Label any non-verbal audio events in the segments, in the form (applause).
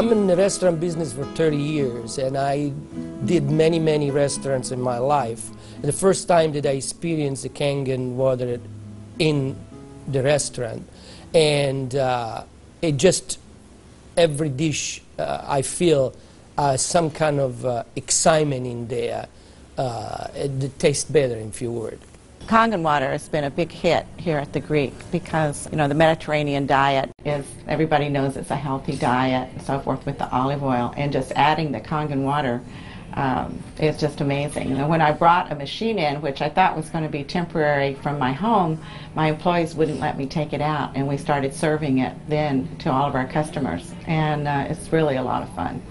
I'm in the restaurant business for 30 years, and I did many, many restaurants in my life. The first time that I experienced the Kangen water in the restaurant, and uh, it just every dish uh, I feel uh, some kind of uh, excitement in there. Uh, it tastes better, in few words. Kangen water has been a big hit here at the Greek because, you know, the Mediterranean diet is, everybody knows it's a healthy diet and so forth with the olive oil, and just adding the Kangen water um, is just amazing. And when I brought a machine in, which I thought was going to be temporary from my home, my employees wouldn't let me take it out, and we started serving it then to all of our customers, and uh, it's really a lot of fun.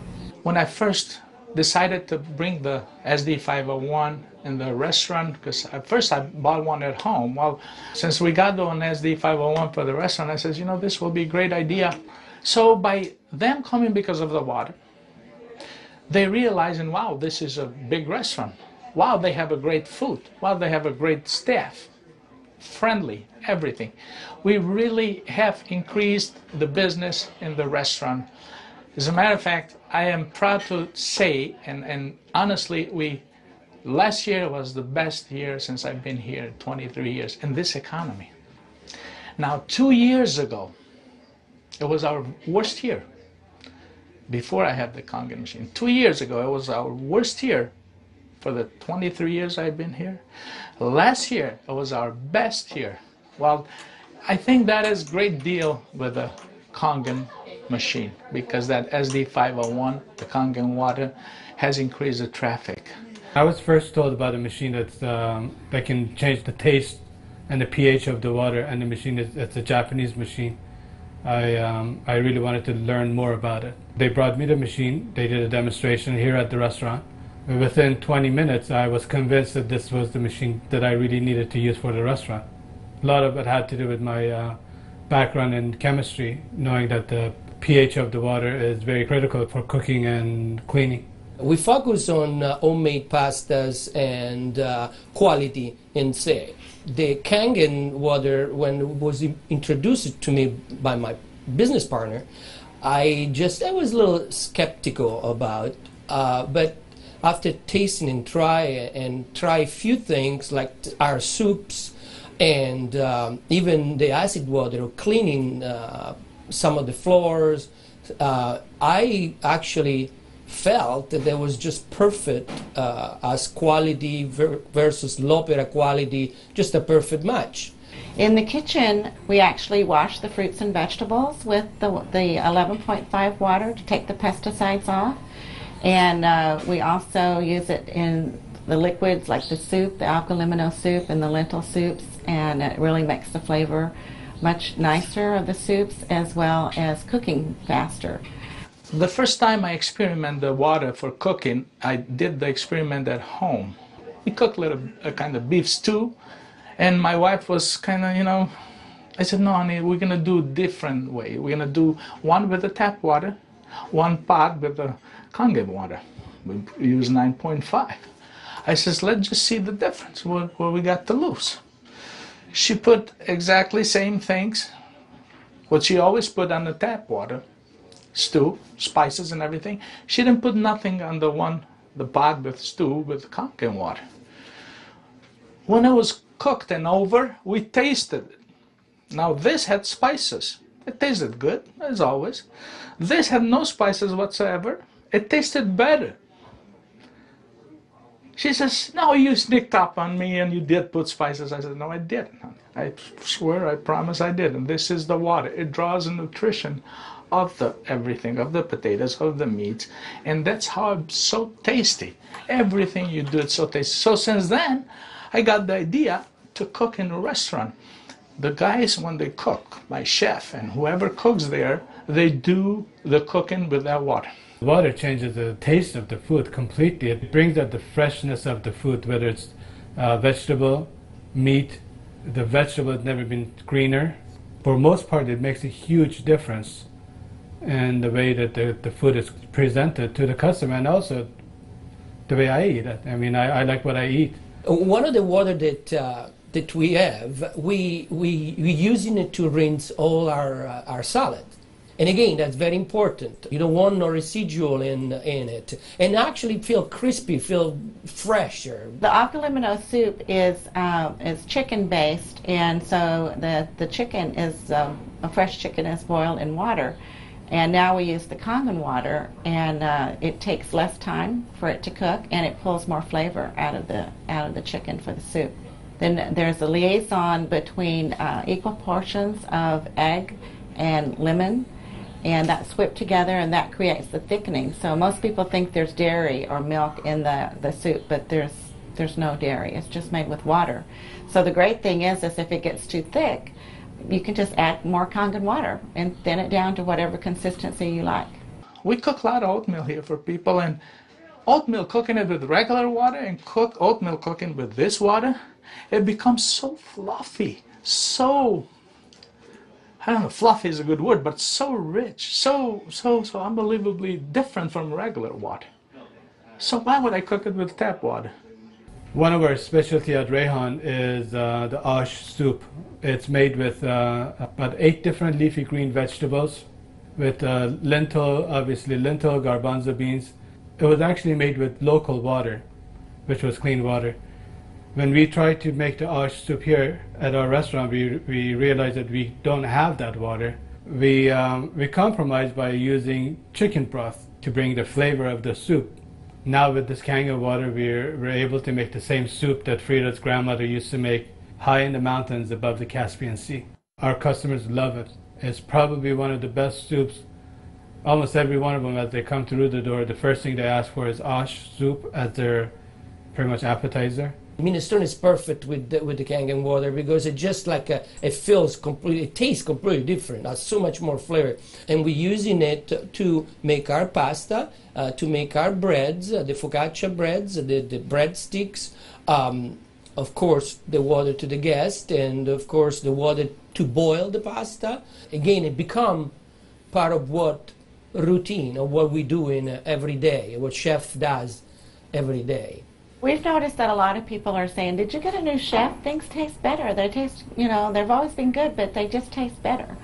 When I first decided to bring the SD501 in the restaurant because at first I bought one at home. Well, since we got the oh one SD501 for the restaurant, I says, you know, this will be a great idea. So by them coming because of the water, they realizing, wow, this is a big restaurant. Wow, they have a great food. Wow, they have a great staff. Friendly, everything. We really have increased the business in the restaurant. As a matter of fact, I am proud to say, and, and honestly, we last year was the best year since I've been here, 23 years, in this economy. Now, two years ago, it was our worst year before I had the Kangen machine. Two years ago, it was our worst year for the 23 years I've been here. Last year, it was our best year. Well, I think that is great deal with the Kangen machine because that SD501, the Kangen water, has increased the traffic. I was first told about a machine that's, um, that can change the taste and the pH of the water, and the machine is it's a Japanese machine. I, um, I really wanted to learn more about it. They brought me the machine, they did a demonstration here at the restaurant. Within 20 minutes, I was convinced that this was the machine that I really needed to use for the restaurant. A lot of it had to do with my uh, background in chemistry, knowing that the pH of the water is very critical for cooking and cleaning. We focus on uh, homemade pastas and uh, quality in say. The Kangen water, when it was introduced to me by my business partner, I just I was a little skeptical about, uh, but after tasting and try and try a few things like our soups and um, even the acid water cleaning uh, some of the floors, uh, I actually felt that there was just perfect uh, as quality ver versus L'Opera quality, just a perfect match. In the kitchen, we actually wash the fruits and vegetables with the, the 11.5 water to take the pesticides off. And uh, we also use it in the liquids like the soup, the avgolemono soup, and the lentil soups, and it really makes the flavor much nicer of the soups as well as cooking faster. The first time I experimented the water for cooking, I did the experiment at home. We cooked a little a kind of beef stew, and my wife was kind of, you know, I said, no, honey, we're going to do different way. We're going to do one with the tap water, one pot with the Kangen water. We use 9.5. I says, let's just see the difference, what, what we got to lose. She put exactly same things, what she always put on the tap water, stew, spices and everything. She didn't put nothing on the one, the pot with stew with Kangen water. When it was cooked and over, we tasted it. Now this had spices. It tasted good, as always. This had no spices whatsoever. It tasted better. She says, no, you sneaked up on me and you did put spices. I said, no, I didn't. I swear, I promise I did. And this is the water. It draws nutrition of the everything, of the potatoes, of the meat, And that's how it's so tasty. Everything you do, it's so tasty. So since then, I got the idea to cook in a restaurant. The guys, when they cook, my chef and whoever cooks there, they do the cooking with that water. Water changes the taste of the food completely. It brings out the freshness of the food, whether it's uh, vegetable, meat. The vegetable has never been greener. For most part, it makes a huge difference in the way that the, the food is presented to the customer and also the way I eat it. I mean, I, I like what I eat. One of the water that uh, that we have, we we we using it to rinse all our uh, our salad And again, that's very important. You don't want no residual in, in it. And actually feel crispy, feel fresher. The avgolemono soup is, uh, is chicken based, and so the, the chicken is, um, a fresh chicken is boiled in water. And now we use the Kangen water, and uh, it takes less time for it to cook, and it pulls more flavor out of the out of the chicken for the soup. Then there's a liaison between uh, equal portions of egg and lemon, and that's whipped together, and that creates the thickening. So most people think there's dairy or milk in the, the soup, but there's there's no dairy. It's just made with water. So the great thing is, is if it gets too thick, you can just add more Kangen water and thin it down to whatever consistency you like. We cook a lot of oatmeal here for people, and oatmeal cooking it with regular water and cook oatmeal cooking with this water, it becomes so fluffy, so I don't know, fluffy is a good word, but so rich, so so so unbelievably different from regular water. So why would I cook it with tap water? One of our specialty at Rehan is uh, the ash soup. It's made with uh, about eight different leafy green vegetables, with uh, lentil, obviously lentil, garbanzo beans. It was actually made with local water, which was clean water. When we tried to make the ash soup here at our restaurant, we, we realized that we don't have that water. We, um, we compromised by using chicken broth to bring the flavor of the soup now with this Kangen water, we're, we're able to make the same soup that Frida's grandmother used to make high in the mountains above the Caspian Sea. Our customers love it. It's probably one of the best soups. Almost every one of them, as they come through the door, the first thing they ask for is ash soup as their pretty much appetizer. Minestrone is perfect with the, with the Kangen water because it just like a, it feels completely, it tastes completely different. Has so much more flavor, and we're using it to make our pasta, uh, to make our breads, uh, the focaccia breads, the the breadsticks. Um, of course, the water to the guest, and of course the water to boil the pasta. Again, it become part of what routine of what we do in uh, every day, what chef does every day. We've noticed that a lot of people are saying, "Did you get a new chef? Things taste better. They taste, you know, they've always been good, but they just taste better."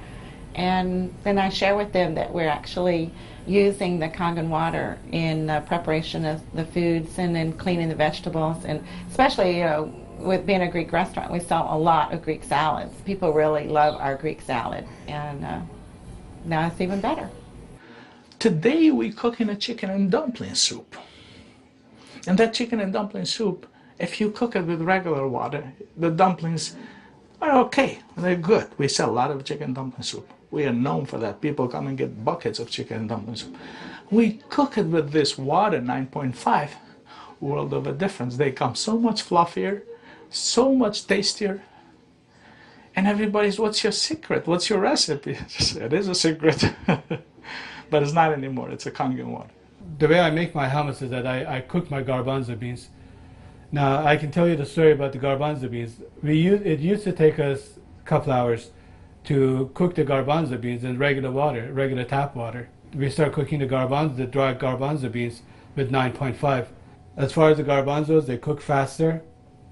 And then I share with them that we're actually using the Kangen water in uh, preparation of the foods and in cleaning the vegetables, and especially, you know, with being a Greek restaurant, we sell a lot of Greek salads. People really love our Greek salad, and uh, now it's even better. Today we're cooking a chicken and dumpling soup. And that chicken and dumpling soup, if you cook it with regular water, the dumplings are okay. They're good. We sell a lot of chicken dumpling soup. We are known for that. People come and get buckets of chicken and dumpling soup. We cook it with this water, 9.5, world of a difference. They come so much fluffier, so much tastier. And everybody's, what's your secret? What's your recipe? (laughs) it is a secret. (laughs) but it's not anymore. It's a Kangen water the way I make my hummus is that I, I cook my garbanzo beans. Now I can tell you the story about the garbanzo beans. We use, it used to take us a couple hours to cook the garbanzo beans in regular water, regular tap water. We start cooking the garbanzo, the dry garbanzo beans with 9.5. As far as the garbanzos, they cook faster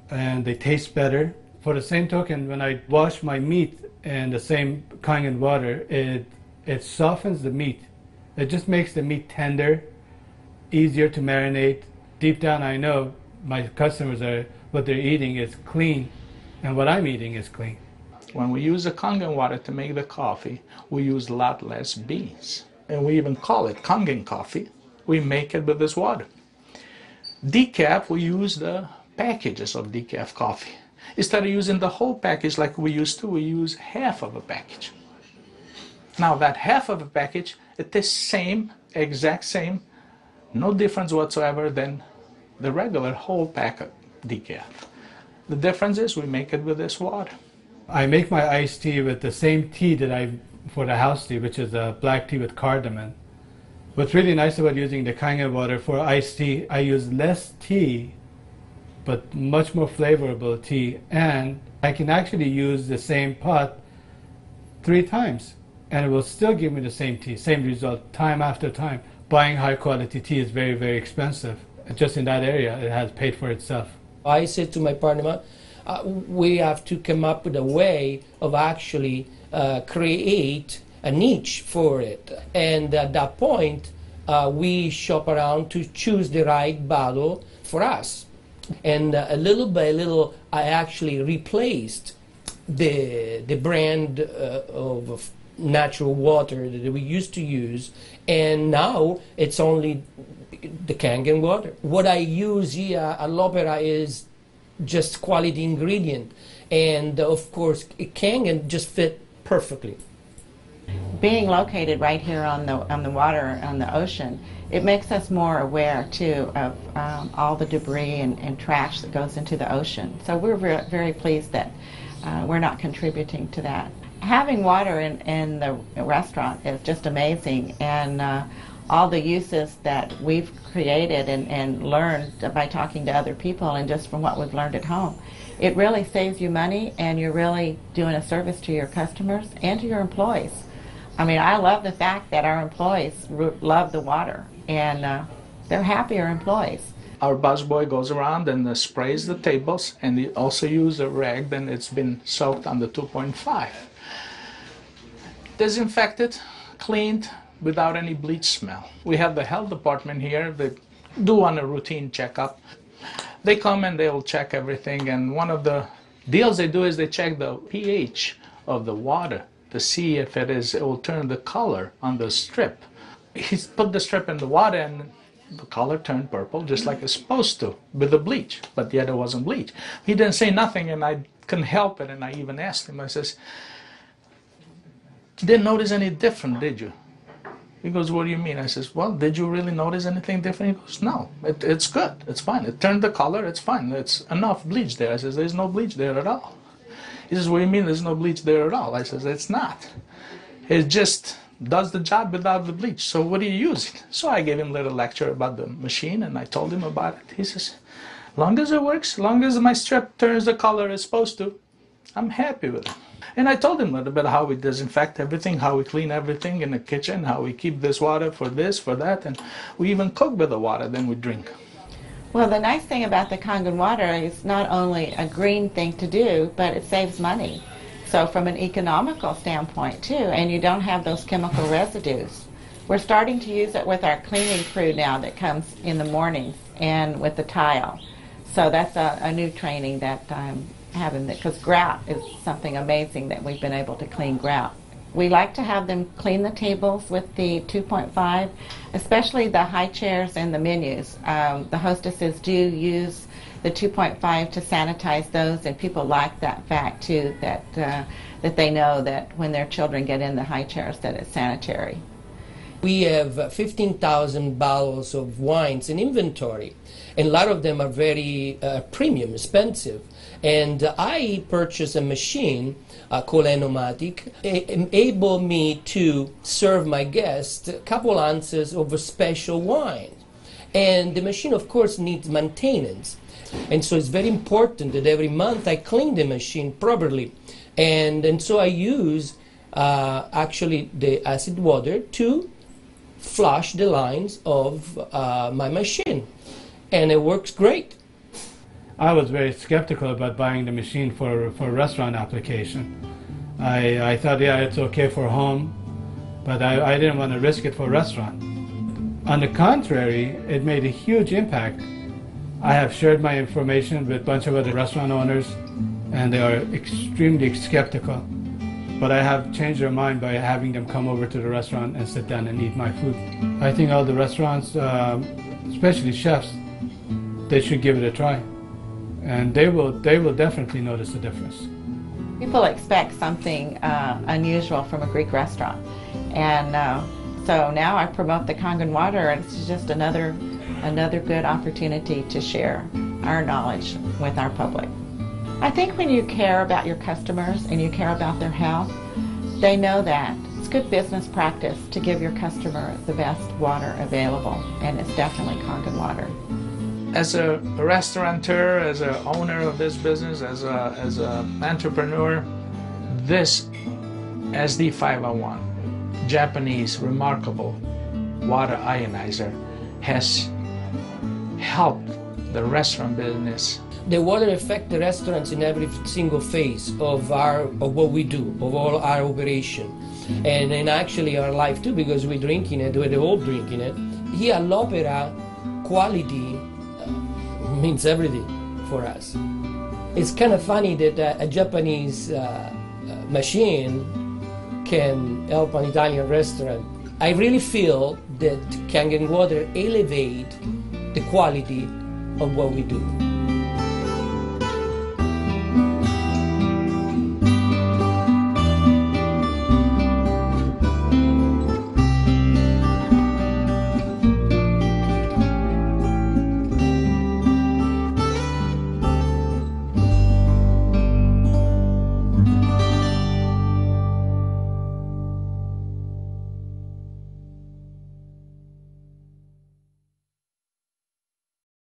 and they taste better. For the same token, when I wash my meat in the same kind of water, it it softens the meat. It just makes the meat tender easier to marinate. Deep down, I know my customers are what they're eating is clean, and what I'm eating is clean. When we use the Kangen water to make the coffee, we use a lot less beans, and we even call it Kangen coffee. We make it with this water. Decaf, we use the packages of decaf coffee. Instead of using the whole package like we used to, we use half of a package. Now that half of a package, it is the same, exact same no difference whatsoever than the regular whole packet decaf. The difference is we make it with this water. I make my iced tea with the same tea that I for the house tea, which is a black tea with cardamom. What's really nice about using the Kangen water for iced tea, I use less tea, but much more flavorful tea, and I can actually use the same pot three times, and it will still give me the same tea, same result, time after time buying high quality tea is very, very expensive. Just in that area, it has paid for itself. I said to my partner, uh, we have to come up with a way of actually uh, create a niche for it. And at that point, uh, we shop around to choose the right bottle for us. And uh, a little by little, I actually replaced the, the brand uh, of, of natural water that we used to use, and now it's only the Kangen water. What I use here at L'Opera is just quality ingredient, and of course, Kangen just fit perfectly being located right here on the on the water on the ocean, it makes us more aware too of um, all the debris and, and, trash that goes into the ocean. So we're very, very pleased that uh, we're not contributing to that. Having water in, in the restaurant is just amazing, and uh, all the uses that we've created and, and learned by talking to other people and just from what we've learned at home. It really saves you money, and you're really doing a service to your customers and to your employees. I mean, I love the fact that our employees love the water and uh, they're happier employees. Our busboy goes around and uh, sprays the tables, and he also uses a rag then it's been soaked under 2.5. Disinfected, cleaned, without any bleach smell. We have the health department here They do on a routine checkup. They come and they'll check everything, and one of the deals they do is they check the pH of the water to see if it is, it will turn the color on the strip. He put the strip in the water and the color turned purple just like it's supposed to with the bleach, but yet it wasn't bleach. He didn't say nothing and I couldn't help it and I even asked him, I says, didn't notice any different, did you? He goes, what do you mean? I says, well, did you really notice anything different? He goes, no, it, it's good, it's fine. It turned the color, it's fine. It's enough bleach there. I says, there's no bleach there at all. He says, what do you mean there's no bleach there at all? I says, it's not. It just does the job without the bleach. So what do you using? So I gave him a little lecture about the machine and I told him about it. He says, long as it works, long as my strip turns the color it's supposed to, I'm happy with it. And I told him a little bit how we disinfect everything, how we clean everything in the kitchen, how we keep this water for this, for that, and we even cook with the water, then we drink. Well, the nice thing about the Kangen water is not only a green thing to do, but it saves money. So from an economical standpoint too, and you don't have those chemical residues. We're starting to use it with our cleaning crew now that comes in the mornings and with the tile. So that's a, a new training that I'm having that because grout is something amazing that we've been able to clean grout. We like to have them clean the tables with the 2.5, especially the high chairs and the menus. Um, the hostesses do use the 2.5 to sanitize those, and people like that fact too that uh, that they know that when their children get in the high chairs that it's sanitary. We have 15,000 bottles of wines in inventory, and a lot of them are very uh, premium, expensive. And I purchased a machine uh, called Enomatic, able me to serve my guests a couple ounces of a special wine. And the machine, of course, needs maintenance. And so it's very important that every month I clean the machine properly. And, and so I use uh, actually the acid water to flush the lines of uh, my machine. And it works great. I was very skeptical about buying the machine for, for restaurant application. I, I thought, yeah, it's okay for home, but I, I didn't want to risk it for restaurant. On the contrary, it made a huge impact. I have shared my information with a bunch of other restaurant owners, and they are extremely skeptical. But I have changed their mind by having them come over to the restaurant and sit down and eat my food. I think all the restaurants, um, especially chefs, they should give it a try and they will they will definitely notice the difference. People expect something uh, unusual from a Greek restaurant, and uh, so now I promote the Kangen water, and it's just another another good opportunity to share our knowledge with our public. I think when you care about your customers and you care about their health, they know that. It's good business practice to give your customer the best water available, and it's definitely Kangen water as a restaurateur, as a owner of this business, as a as an entrepreneur, this SD501, Japanese remarkable water ionizer, has helped the restaurant business. The water affects the restaurants in every single phase of our of what we do, of all our operation. and, and actually our life too because we're drinking it, we're all drinking it. Here l'Opera, quality means everything for us. It's kind of funny that uh, a Japanese uh, uh, machine can help an Italian restaurant. I really feel that Kangen water elevate the quality of what we do.